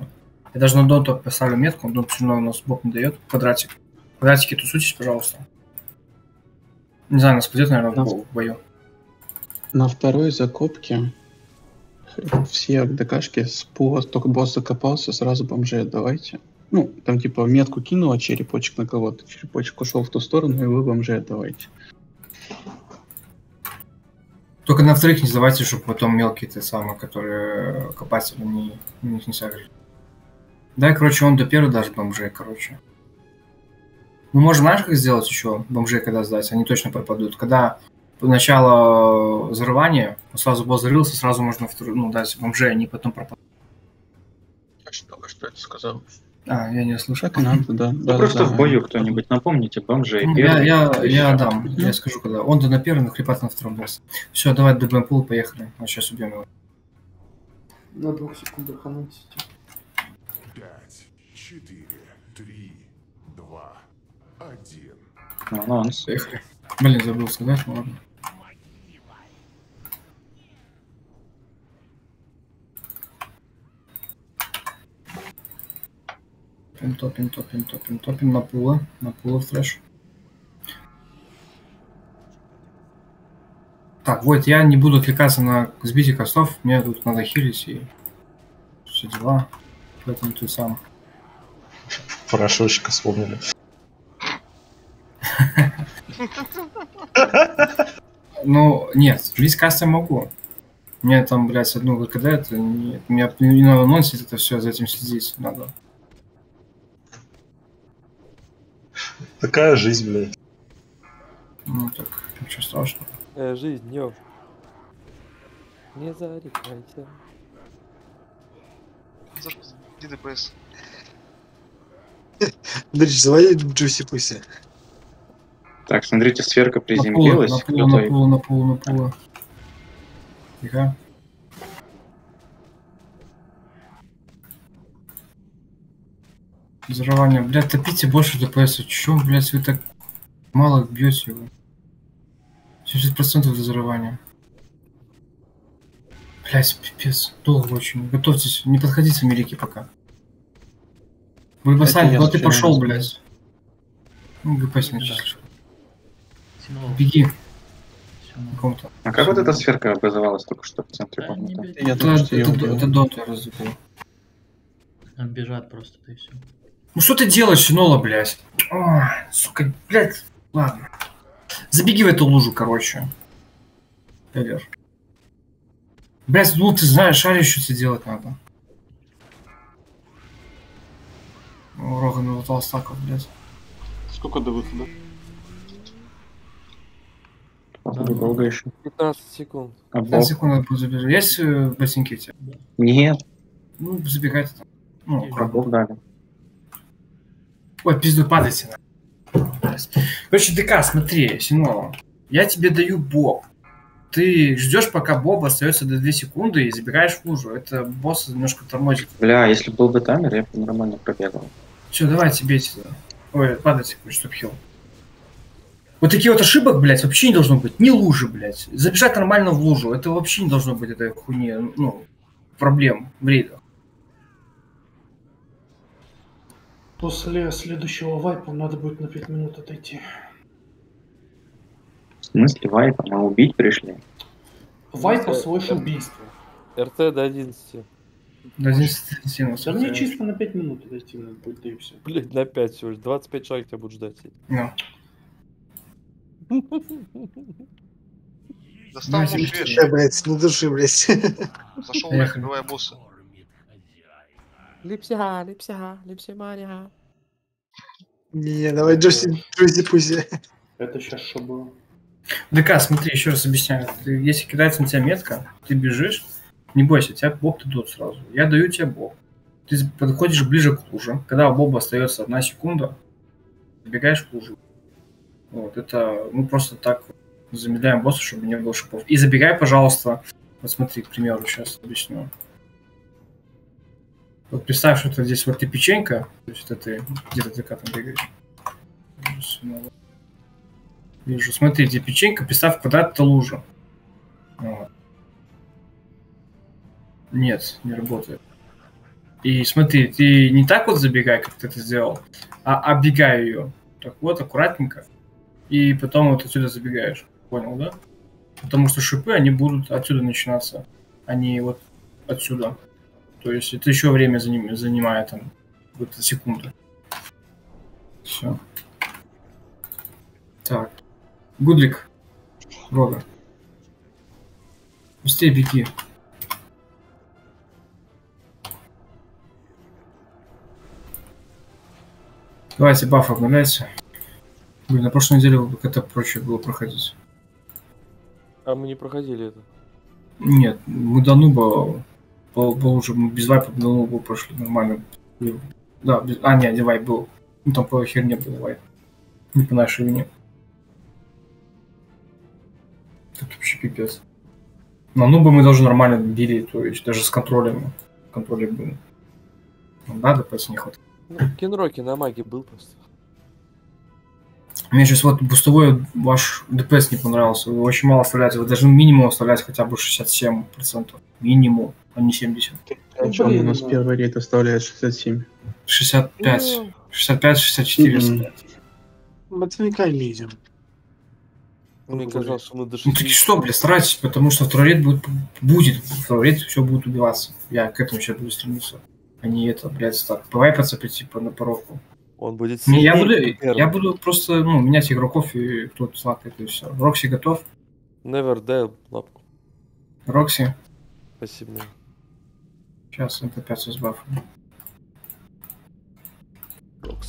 Я даже на доту поставлю метку, дот все равно у нас бок не дает. Квадратик. Квадратики тусуйтесь, пожалуйста. Не знаю, нас пойдет, наверное, в бою. На второй закопке все ДКшки с пула, только босс закопался, сразу бомжей отдавайте. Ну, там типа метку кинула черепочек на кого-то, черепочек ушел в ту сторону, и вы бомжей отдавайте. Только на вторых не сдавайте, чтобы потом мелкие те самые, которые копатели не, на них не сагрили. Да, короче, он до первой даже бомжей, короче. Ну, можно, знаешь, как сделать еще бомжей, когда сдать? Они точно пропадут. Когда начало взрывания, сразу босс взрывился, сразу можно вторую, ну, дать бомжей, они потом пропадут. Что, что это сказал? А, я не слышал. Так надо, да. Да просто в бою кто-нибудь напомните, бомжей. Ну, Я, я, я дам, я скажу, когда. Он да на первом, но хрипат на втором даст. Все, давай до пул, поехали. Вот сейчас убьем его. На двух секундах анонсите. Пять, четыре, три, два, один. Анонс. Поехали. Блин, забыл сказать, ну ладно. Топим, топим, топим, топим, топим на пула, на пула в трэш. Так, вот я не буду отвлекаться на сбитие костов, мне тут надо хилить и все дела. Поэтому ты сам. Порошочка вспомнили. Ну, нет, весь каст я могу. У меня там, блядь, одну ВКД, это не... У меня не надо носить это все, за этим следить надо. Такая жизнь, блядь. Ну так, ничего страшного. Э, жизнь, ё. Не зарекайся. Иди ДПС. Дальше заводи Джуси Пуси. Так, смотрите, сферка приземлилась. на пула, на пула, на пула, на пула. Тихо. Взрывание. Блядь, топите больше ДПС. Чё, блядь, вы так мало бьете его? 70% взрывания. Блядь, пипец. Долго очень. Готовьтесь. Не подходите, милики, пока. Вы бы Это сами, я куда ты пошел, блядь? Ну, ГПС начислишь. Беги. Ну. А как вот эта сферка образовалась только что в центре комнаты? Это, это, это дот я разубил. Оббежат просто, да и все. Ну что ты делаешь, Синола, блядь? Ой, сука, блядь. Ладно. Забеги в эту лужу, короче. Певер. Блядь, ну ты знаешь, шаришь, что тебе делать надо. О, Роган его толстаков, блядь. Сколько до выхода? Долго еще. 15 секунд. А 15 бог? секунд надо будет забежать. Есть э, ботинки у тебя? Нет, Ну, забегайте там. Ну, бог дали. Ой, пизду, падайте. Короче, ДК, смотри, Синола. Я тебе даю боб. Ты ждешь, пока боб остается до 2 секунды и забегаешь в лужу. Это босс немножко тормозит. Бля, если был бы таймер, я бы нормально пробегал. Все, давайте, бейте. Ой, падайте, чтоб хил. Вот такие вот ошибок, блядь, вообще не должно быть. Ни лужи, блядь. Забежать нормально в лужу. Это вообще не должно быть этой хуйни, ну, проблем в рейдах. После следующего вайпа надо будет на 5 минут отойти. В смысле, вайпа? Мы убить пришли? Вайпа э, убийство. РТ до 11. Да здесь сильно Да мне чисто на 5 минут дойти надо будет, да и все. Блять, на 5 всего лишь. 25 человек тебя будут ждать. Ну. Достал Давайте нож быстрее. веш. Да, блядь, не души, блядь. Зашел убивая босса. Липсига, липсига, липсимария. Не, давай Джоси, Джоси Пуси. Это сейчас что было? ДК, смотри, еще раз объясняю. Ты- если кидается на тебя метка, ты бежишь, не бойся, тебя боб дадут сразу. Я даю тебе боб. Ты подходишь ближе к луже. Когда у боба остается одна секунда, забегаешь к луже. Вот, это мы просто так замедляем босса, чтобы не было шипов. И забегай, пожалуйста. Вот смотри, к примеру, сейчас объясню. Вот представь, что это здесь вот ты печенька, то есть это ты где-то ты как там бегаешь. Вижу, смотри, где печенька, представь, квадрат это лужа. Вот. Нет, не работает. И смотри, ты не так вот забегай, как ты это сделал, а оббегай ее. Так вот, аккуратненько. И потом вот отсюда забегаешь. Понял, да? Потому что шипы, они будут отсюда начинаться, не вот отсюда. То есть это еще время заним- занимает там какую-то секунду. Все. Так. Гудлик. Рога. Быстрее беги. Давайте баф обновляйся. Блин, на прошлой неделе это проще было проходить. А мы не проходили это. Нет, мы до нуба по, по уже без вайпа до нуба прошли нормально. Да, без- а, не вайп был. Ну там по херне был вайп. Не по нашей вине. Тут вообще пипец. На нуба мы даже нормально били, то есть даже с контролем. Контролем был. Ну, Да, ДПС не хватает. Ну, Кинроки на маге был просто. Мне сейчас вот бустовой ваш ДПС не понравился. Вы очень мало оставляете. Вы должны минимум оставлять хотя бы 67%. Минимум, а не 70. А что у нас первый рейд оставляет 67? 65. Ну. 65, 64. Мгм. Ботвинка видим. Мне казалось, что мы дошли. Ну так и что, блядь, старайтесь, потому что второй рейд будет, будет второй рейд все будет убиваться. Я к этому сейчас буду стремиться. А не это, блядь, так, повайпаться прийти по на поровку. Он будет Не, я сильнее, буду, первый. я буду просто, ну, менять игроков и кто-то слакает и все. Рокси готов? Never дай лапку. Рокси? Спасибо. Сейчас МП5 с бафом.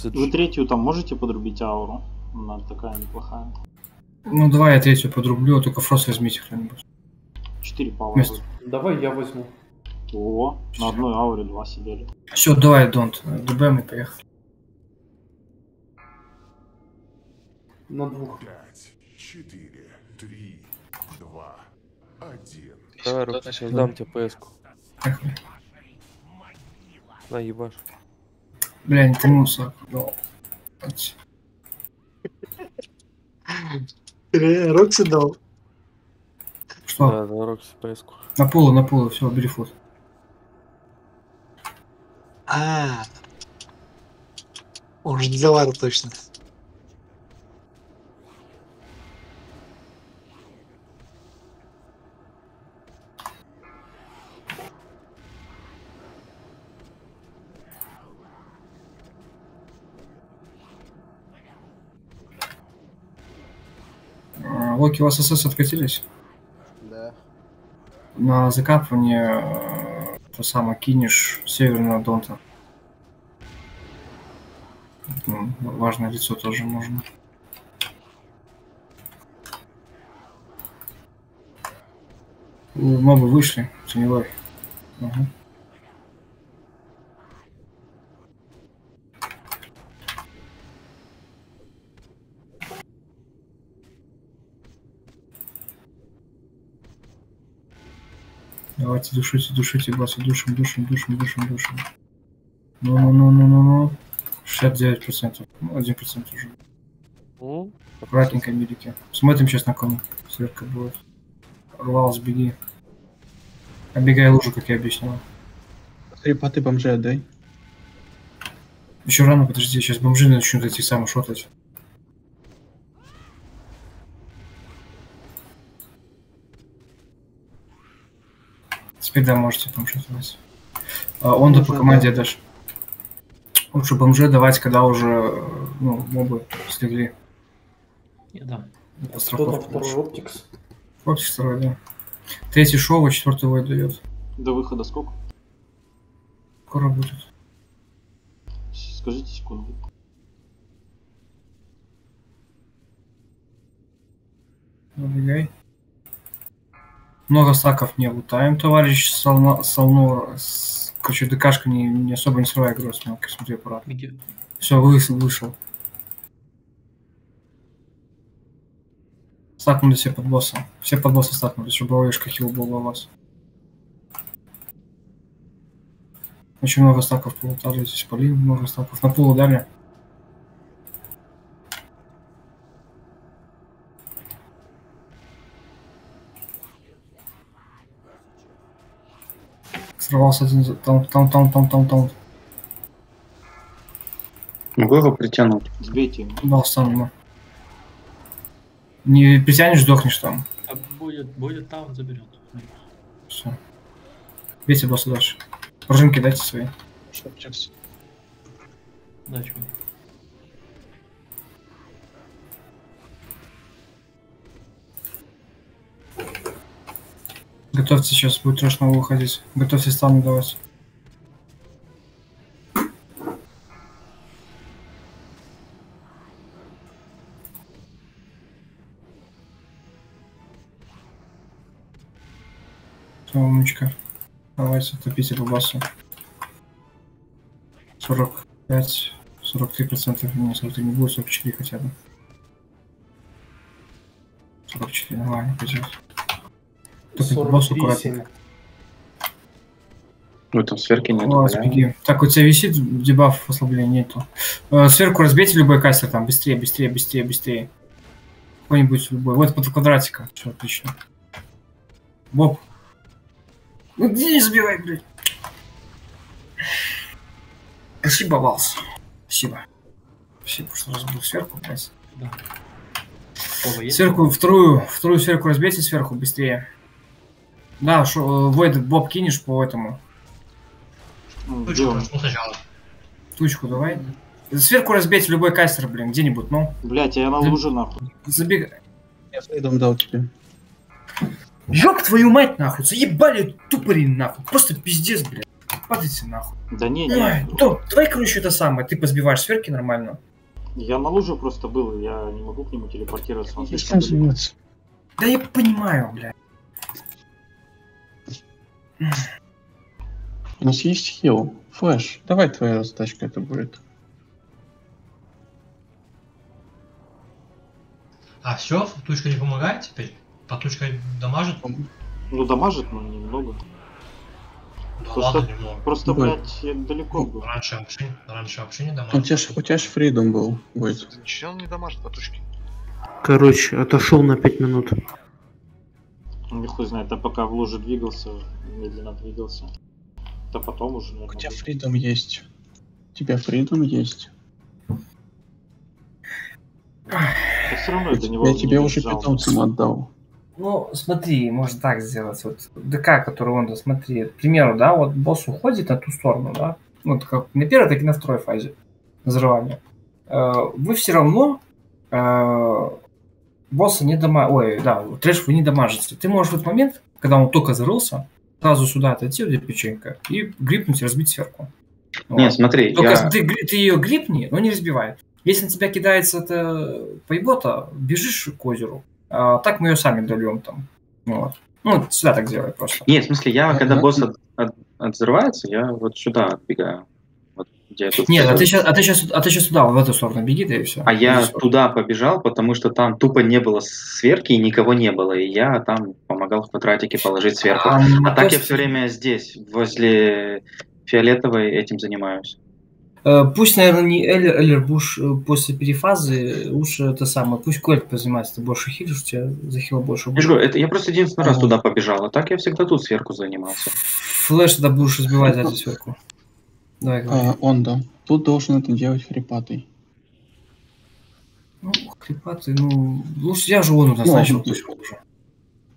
Вы третью там можете подрубить ауру? Она такая неплохая. Ну, давай я третью подрублю, только frost возьмите кто-нибудь. Четыре ауру. Давай я возьму. О, на одной ауре два сидели. Все, давай, Донт, ДБМ и поехали. На двух. Пять, четыре, три, два, один. Давай, Рокси, сейчас дам тебе ПС-ку. Поехали. На, ебаш. Бля, не. Э, Рокси дал. Что? Да, да, Рокси, ПС-ку. На полу, на полу, все, бери фут. А. Он же не это точно. А, Локи, у вас СС откатились? Да. На закапывание э, то самое кинешь северного Донта. М, Важное лицо тоже можно. У Мобы вышли, теневой. Ага. Давайте душите, душите, босса, душим, душим, душим, душим, душим. Ну, ну, ну, ну, ну, ну. 69%. Ну, 1% уже. М? Аккуратненько, милики. Смотрим сейчас на кому. Сверка будет. Рвалс, беги. Оббегай лужу, как я объяснял. Три поты бомжей отдай. Еще рано, подожди, сейчас бомжи начнут эти самые шотать. Спида можете там шотать. А, Он да по команде да. даже. Лучше бомже давать, когда уже ну, мобы слегли. Я дам. По Кто там страховке второй оптикс? Оптик второй, да. Третий шоу, а четвертый войд дает. До выхода сколько? Скоро будет. Скажите секунду. Забегай. Много стаков не лутаем, товарищ Сална- Салнор. С- Короче, ДКшка не, не особо не срывай игру, смотри, смотри аккуратно. Где? Все, вышел, вышел. Стакнули все под босса. Все под босса стакнули, чтобы ОИшка хил был у вас. Очень много стаков полутали, здесь поли много стаков. На пол дали. Сорвался один, там, там, там, там, там, там. Могу его притянуть? Сбейте его. Дал сам. Не притянешь, сдохнешь там. А будет, будет там, заберет. Все. Бейте босса дальше. Пружинки дайте свои. Шопчикс. Да, чувак. Готовьте сейчас, будет новый выходить. Готовьте стану давать. Всё, умничка. Давайте, топите боссу. 45, 43 процентов, не, 43 не будет, 44 хотя бы. 44, нормально пойдет. Топите по боссу 43,7. аккуратненько. Ну там сверки нет. Класс, беги. Так, у тебя висит дебаф ослабления нету. Э, сверху разбейте любой кастер там. Быстрее, быстрее, быстрее, быстрее. Какой-нибудь любой. Вот под квадратиком. Все, отлично. Боб. Ну где не забивай, блядь. Спасибо, Валс. Спасибо. Спасибо, что разбил сверху, блядь. Да. Сверху, вторую, вторую сверху разбейте сверху быстрее. Да, шо, э, Войд, Боб, кинешь по этому. Ну, Тучку нажму сначала. Тучку давай. Сверху разбейте любой кастер, блин, где-нибудь, ну. Блять, я на луже нахуй. Забегай. Я фридом дал тебе. Ёб твою мать, нахуй, заебали тупори, нахуй. Просто пиздец, блядь. Падайте нахуй. Да не, Ой, не. Том, давай, короче, это самое. Ты позбиваешь сверки нормально. Я на луже просто был, я не могу к нему телепортироваться. Он слишком. Да я понимаю, блядь. У нас есть хил. Флэш, давай твоя раздачка это будет. А, все, тучка не помогает теперь? По тучка дамажит? Ну дамажит, но немного. Да Просто, ладно, немного. просто Ой. блядь, я далеко был. Раньше вообще, раньше вообще не У дамажит. тебя, ж- у тебя ж фридом был, будет. Ничего он не дамажит по тушке. Короче, отошел на 5 минут. Ну, хуй знает, я пока в луже двигался, медленно двигался. Да потом уже, У наверное, тебя был. фридом есть. У тебя фридом есть. Да все равно это не Я тебе уже питомцам отдал. Ну, смотри, можно так сделать. Вот ДК, который он, да, смотри, к примеру, да, вот босс уходит на ту сторону, да, ну, вот как на первой, так и на второй фазе взрывания. Э, Вы все равно э, босса не дома... Ой, да, трэш вы не дамажите. Ты можешь в этот момент, когда он только зарылся, сразу сюда отойти, где печенька, и грипнуть и разбить сверху. Не, смотри, Только я... ты, ты ее грипни, но не разбивай. Если на тебя кидается это поебота, бежишь к озеру. А так мы ее сами дольем там. Вот. Ну, сюда так делай просто. Не, в смысле, я, когда босс от- от- отзывается, я вот сюда отбегаю. Я тут Нет, а ты сейчас, а ты сейчас, а ты сейчас туда, в эту сторону беги, да и все. А я туда побежал, потому что там тупо не было сверки и никого не было. И я там помогал в квадратике положить сверху. А, А, так то я все время здесь, возле фиолетовой, этим занимаюсь. Э, Пусть, наверное, не Эллер, Эллер Буш э, после перефазы, лучше это самое, пусть Кольт позанимается, ты больше хилишь, у тебя захила больше Я, говорю, это, я просто единственный раз туда побежал, а так я всегда тут сверху занимался. Флэш тогда будешь избивать за сверху. Давай, говори. А, он да. Тут должен это делать хрипатый. Ну, хрипатый, ну, лучше я же он назначил, Ну, пусть он уже.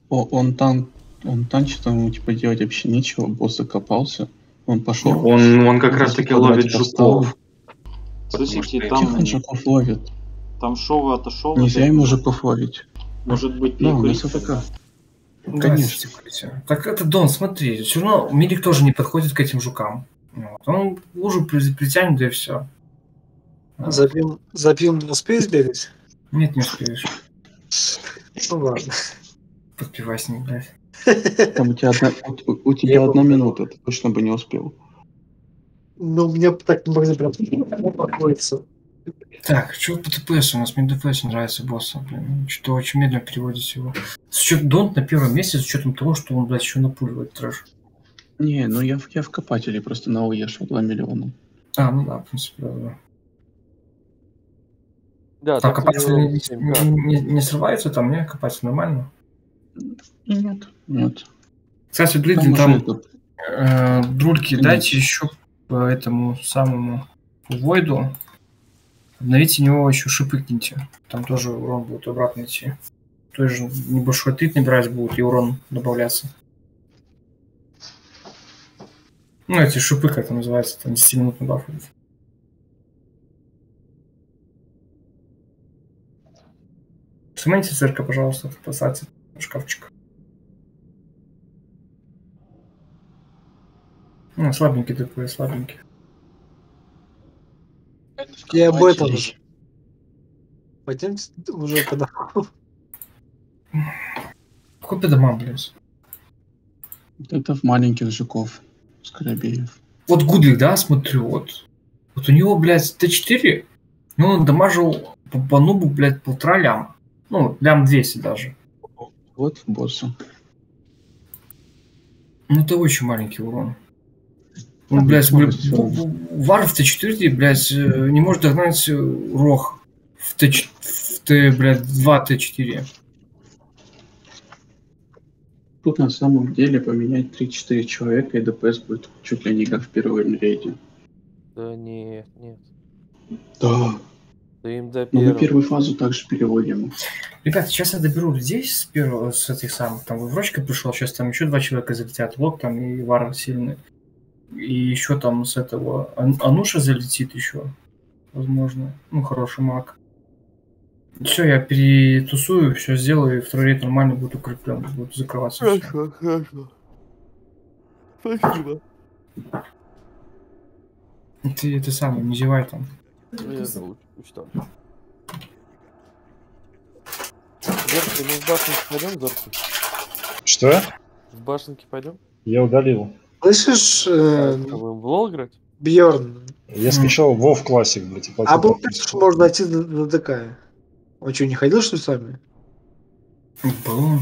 О, он танк, он танчит, ему типа делать вообще нечего, босс закопался. Он пошел. Он, он как раз таки ловит жуков. Слушайте, там, он жуков ловит? там Шова отошел. Нельзя опять. ему жуков ловить. Может быть, Да, у нас перекурить? АФК. Да, Конечно. типа, Так это Дон, смотри, все равно Мирик тоже не подходит к этим жукам. Вот. Он лужу при- притянет, да и все. Забьем, забьем, не успеешь бегать? Нет, не успеешь. Ну ладно. Подпевай с ним, блядь. Там у тебя одна, у, у тебя одна минута, ты точно бы не успел. Ну, мне так не могли прям успокоиться. Так, что по ТПС? У нас мне ДПС нравится босса, блин. Что-то очень медленно переводите его. С учетом Донт на первом месте, с учетом того, что он, блядь, еще напуливает трэш. Не, ну я, в- я в копателе просто на ОЕ шел 2 миллиона. А, ну да, в принципе, да, да. Да, копатель не, 7К. не- не срывается там, не? Копатель нормально? Нет, нет. Кстати, блин, Там там, это- э, друльки Нет. дайте еще по этому самому Войду. Обновите него еще шипы киньте. Там тоже урон будет обратно идти. Тоже небольшой тык набирать будет и урон добавляться. Ну, эти шипы, как это называется, там 10 минут на баф идет. Снимайте цирка, пожалуйста, поставьте шкафчик. Ну, слабенький такой, слабенький. Я об этом же. Пойдемте уже когда. Какой по домам, блядь? Это в маленьких жуков. Скоробеев. Вот Гудлик, да, смотрю, вот. Вот у него, блядь, Т4, ну, он дамажил по, по нубу, блядь, полтора лям. Ну, лям 200 даже. Вот босса. Ну, это очень маленький урон. Он, Там блядь, бля- скорость бу- бу- Вар в Т4, блядь, э, не может догнать Рох в Т, в Т, блядь, 2 Т4. Тут на самом деле поменять 3-4 человека и ДПС будет чуть ли не как в первом рейде. Да нет, нет. Да. Да им до Но первого. мы первую фазу также переводим. Ребята, сейчас я доберу людей с первого, с этих самых, там, Врочка пришел, сейчас там еще два человека залетят, Лок там и Вар сильный. И еще там с этого, Ан- Ануша залетит еще, возможно, ну, хороший маг. Все, я перетусую, все сделаю, и второй рейд нормально будет укреплен, будет закрываться. Хорошо, хорошо. Спасибо. Ты, ты самый, не зевай там. Ну, я зовут, что. Зорки, мы в башенке пойдем, Зорки? Что? В башенке пойдем? Я удалил. Слышишь, э, Будем в лол играть? Бьорн, Я скачал WoW Classic, блядь, а был можно найти на, на ДК. Он что, не ходил, что ли, с вами? Был.